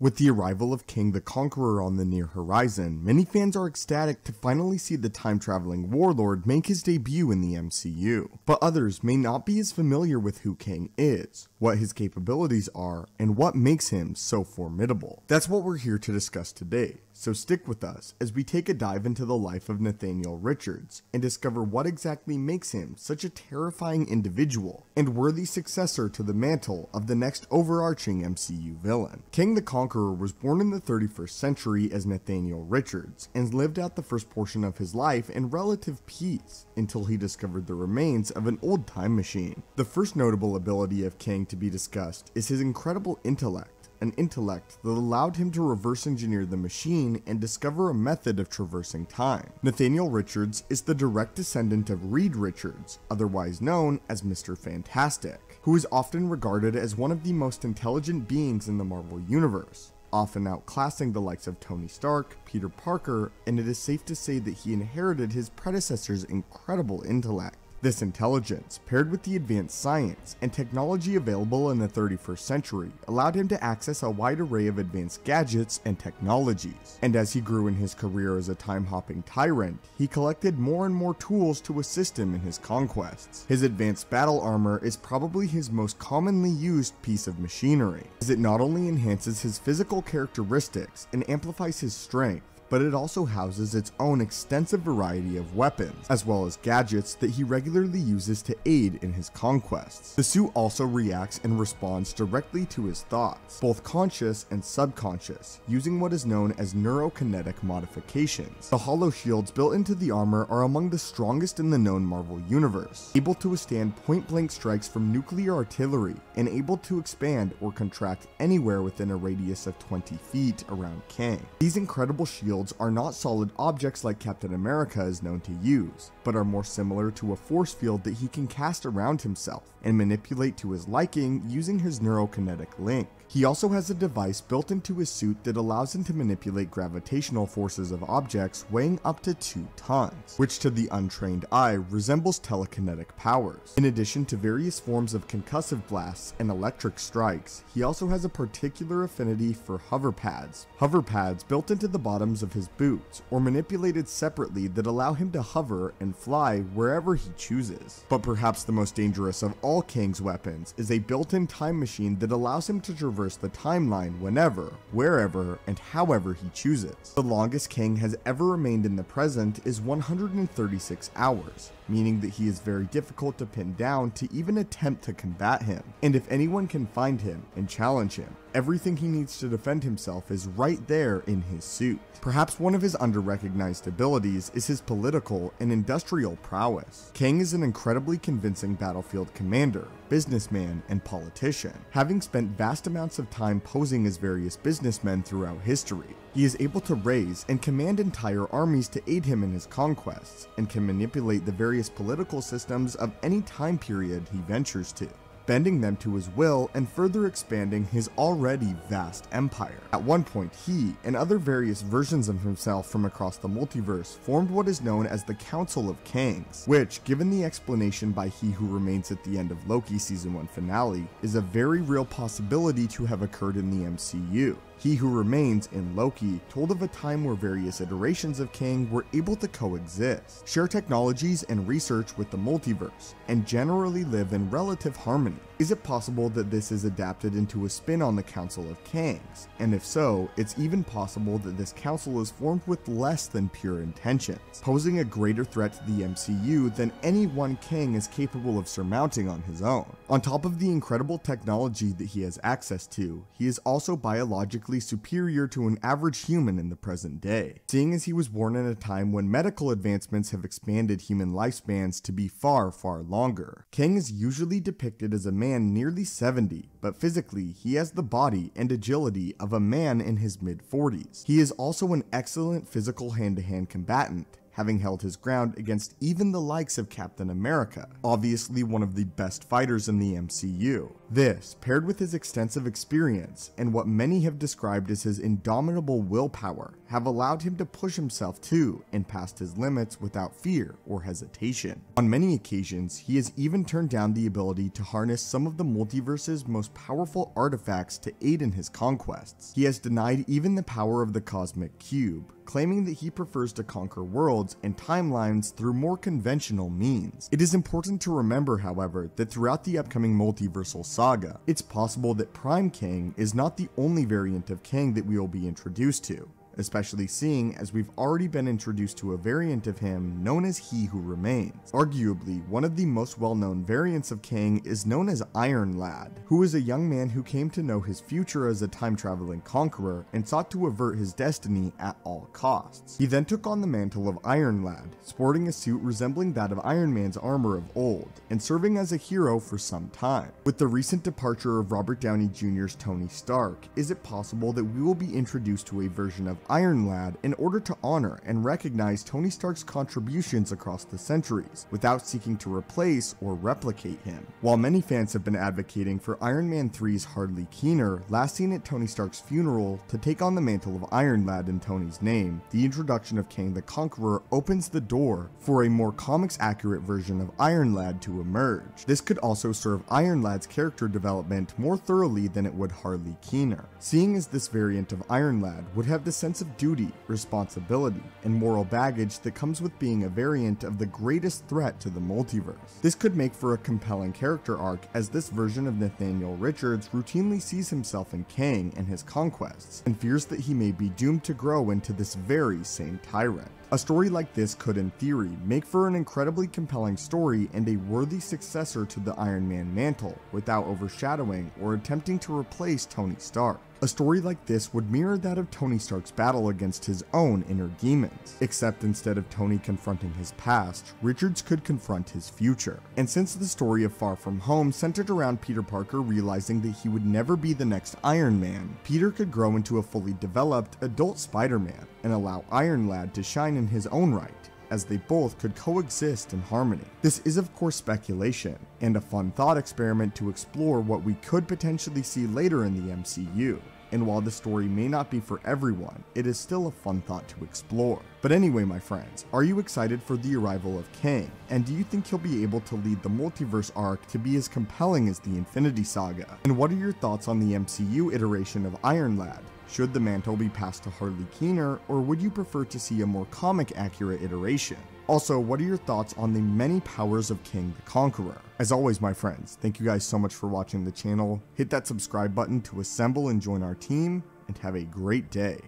With the arrival of Kang the Conqueror on the near horizon, many fans are ecstatic to finally see the time-traveling warlord make his debut in the MCU. But others may not be as familiar with who Kang is, what his capabilities are, and what makes him so formidable. That's what we're here to discuss today, so stick with us as we take a dive into the life of Nathaniel Richards and discover what exactly makes him such a terrifying individual and worthy successor to the mantle of the next overarching MCU villain. Kang the Conqueror was born in the 31st century as Nathaniel Richards and lived out the first portion of his life in relative peace until he discovered the remains of an old time machine. The first notable ability of Kang to be discussed is his incredible intellect an intellect that allowed him to reverse engineer the machine and discover a method of traversing time. Nathaniel Richards is the direct descendant of Reed Richards, otherwise known as Mr. Fantastic, who is often regarded as one of the most intelligent beings in the Marvel Universe often outclassing the likes of Tony Stark, Peter Parker, and it is safe to say that he inherited his predecessor's incredible intellect. This intelligence, paired with the advanced science and technology available in the 31st century, allowed him to access a wide array of advanced gadgets and technologies. And as he grew in his career as a time-hopping tyrant, he collected more and more tools to assist him in his conquests. His advanced battle armor is probably his most commonly used piece of machinery, as it not only enhances his physical characteristics and amplifies his strength, but it also houses its own extensive variety of weapons, as well as gadgets that he regularly uses to aid in his conquests. The suit also reacts and responds directly to his thoughts, both conscious and subconscious, using what is known as neurokinetic modifications. The hollow shields built into the armor are among the strongest in the known Marvel universe, able to withstand point-blank strikes from nuclear artillery, and able to expand or contract anywhere within a radius of 20 feet around Kang. These incredible shields shields are not solid objects like Captain America is known to use, but are more similar to a force field that he can cast around himself and manipulate to his liking using his neurokinetic link. He also has a device built into his suit that allows him to manipulate gravitational forces of objects weighing up to 2 tons, which to the untrained eye resembles telekinetic powers. In addition to various forms of concussive blasts and electric strikes, he also has a particular affinity for hover pads. Hover pads built into the bottoms of his boots, or manipulated separately that allow him to hover and fly wherever he chooses. But perhaps the most dangerous of all Kang's weapons is a built-in time machine that allows him to traverse traverse the timeline whenever, wherever, and however he chooses. The longest Kang has ever remained in the present is 136 hours, meaning that he is very difficult to pin down to even attempt to combat him. And if anyone can find him and challenge him, everything he needs to defend himself is right there in his suit. Perhaps one of his under-recognized abilities is his political and industrial prowess. Kang is an incredibly convincing battlefield commander, businessman, and politician, having spent vast amounts of time posing as various businessmen throughout history. He is able to raise and command entire armies to aid him in his conquests, and can manipulate the various political systems of any time period he ventures to bending them to his will and further expanding his already vast empire. At one point, he and other various versions of himself from across the multiverse formed what is known as the Council of Kangs, which, given the explanation by He Who Remains at the end of Loki Season 1 finale, is a very real possibility to have occurred in the MCU. He Who Remains in Loki told of a time where various iterations of Kang were able to coexist, share technologies and research with the multiverse, and generally live in relative harmony. Is it possible that this is adapted into a spin on the Council of Kangs? And if so, it's even possible that this council is formed with less than pure intentions, posing a greater threat to the MCU than any one Kang is capable of surmounting on his own. On top of the incredible technology that he has access to, he is also biologically superior to an average human in the present day, seeing as he was born in a time when medical advancements have expanded human lifespans to be far, far longer. Kang is usually depicted as a man man nearly 70, but physically he has the body and agility of a man in his mid 40s. He is also an excellent physical hand-to-hand -hand combatant, having held his ground against even the likes of Captain America, obviously one of the best fighters in the MCU. This, paired with his extensive experience and what many have described as his indomitable willpower, have allowed him to push himself to and past his limits without fear or hesitation. On many occasions, he has even turned down the ability to harness some of the multiverse's most powerful artifacts to aid in his conquests. He has denied even the power of the cosmic cube, claiming that he prefers to conquer worlds and timelines through more conventional means. It is important to remember, however, that throughout the upcoming multiversal saga, it's possible that Prime Kang is not the only variant of Kang that we will be introduced to especially seeing as we've already been introduced to a variant of him known as He Who Remains. Arguably, one of the most well-known variants of Kang is known as Iron Lad, who is a young man who came to know his future as a time-traveling conqueror and sought to avert his destiny at all costs. He then took on the mantle of Iron Lad, sporting a suit resembling that of Iron Man's armor of old, and serving as a hero for some time. With the recent departure of Robert Downey Jr.'s Tony Stark, is it possible that we will be introduced to a version of Iron Lad in order to honor and recognize Tony Stark's contributions across the centuries, without seeking to replace or replicate him. While many fans have been advocating for Iron Man 3's Harley Keener, last seen at Tony Stark's funeral, to take on the mantle of Iron Lad in Tony's name, the introduction of Kang the Conqueror opens the door for a more comics accurate version of Iron Lad to emerge. This could also serve Iron Lad's character development more thoroughly than it would Harley Keener, seeing as this variant of Iron Lad would have the sense of duty, responsibility, and moral baggage that comes with being a variant of the greatest threat to the multiverse. This could make for a compelling character arc as this version of Nathaniel Richards routinely sees himself in Kang and his conquests, and fears that he may be doomed to grow into this very same tyrant. A story like this could, in theory, make for an incredibly compelling story and a worthy successor to the Iron Man mantle, without overshadowing or attempting to replace Tony Stark. A story like this would mirror that of Tony Stark's battle against his own inner demons, except instead of Tony confronting his past, Richards could confront his future. And since the story of Far From Home centered around Peter Parker realizing that he would never be the next Iron Man, Peter could grow into a fully developed adult Spider-Man and allow Iron Lad to shine in his own right as they both could coexist in harmony. This is of course speculation, and a fun thought experiment to explore what we could potentially see later in the MCU. And while the story may not be for everyone, it is still a fun thought to explore. But anyway, my friends, are you excited for the arrival of Kang? And do you think he'll be able to lead the multiverse arc to be as compelling as the Infinity Saga? And what are your thoughts on the MCU iteration of Iron Lad? Should the mantle be passed to Harley Keener, or would you prefer to see a more comic accurate iteration? Also, what are your thoughts on the many powers of Kang the Conqueror? As always, my friends, thank you guys so much for watching the channel. Hit that subscribe button to assemble and join our team, and have a great day.